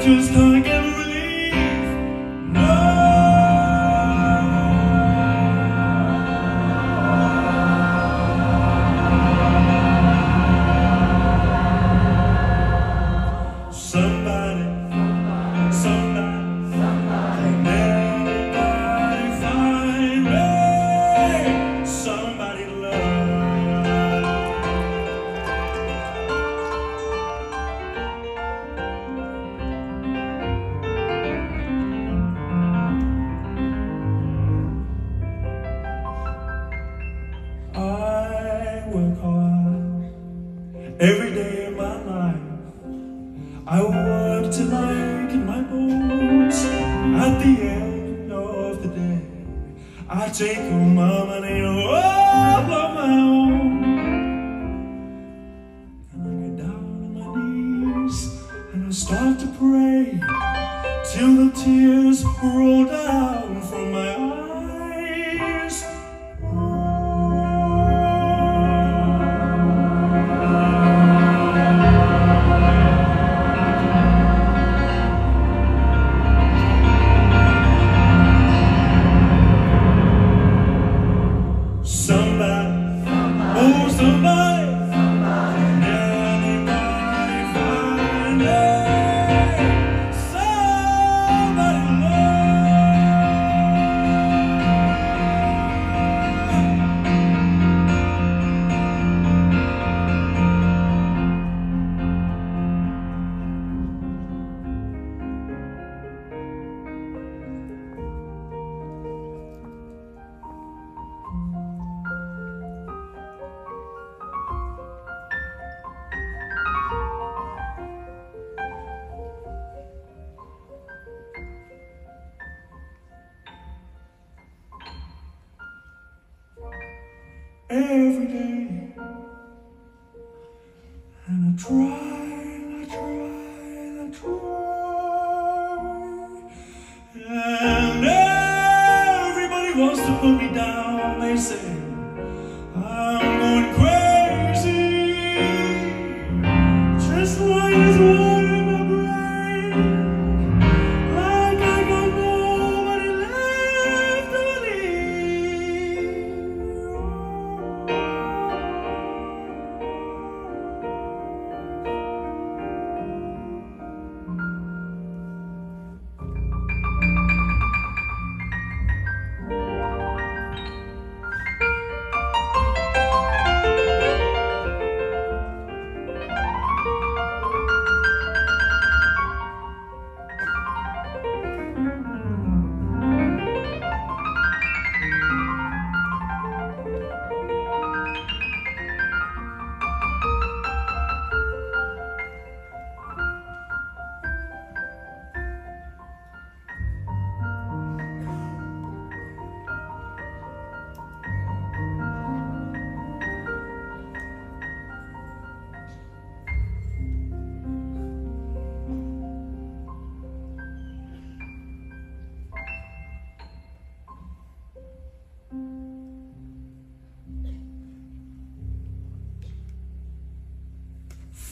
just can't get every day of my life. I work till I get my bones. At the end of the day, I take home my money all of my own. And I get down on my knees and I start to pray till the tears roll every day. And I try, and I try, and I try. And everybody wants to put me down. They say,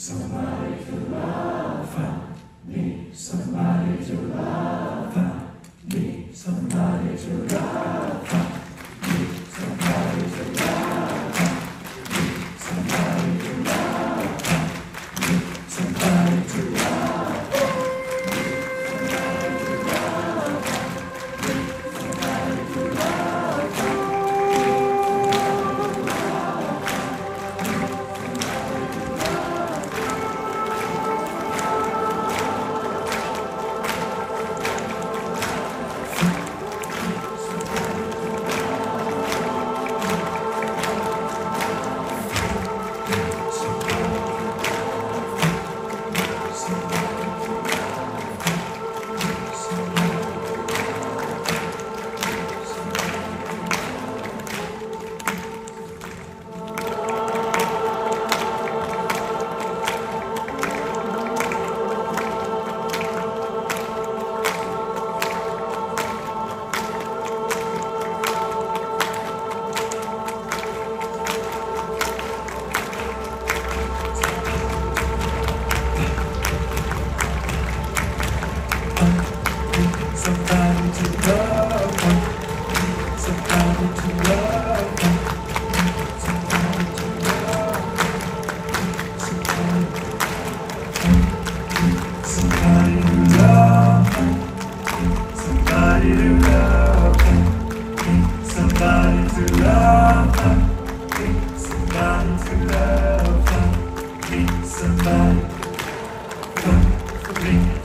Someone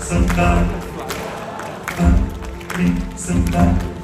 somebody. Come me, somebody.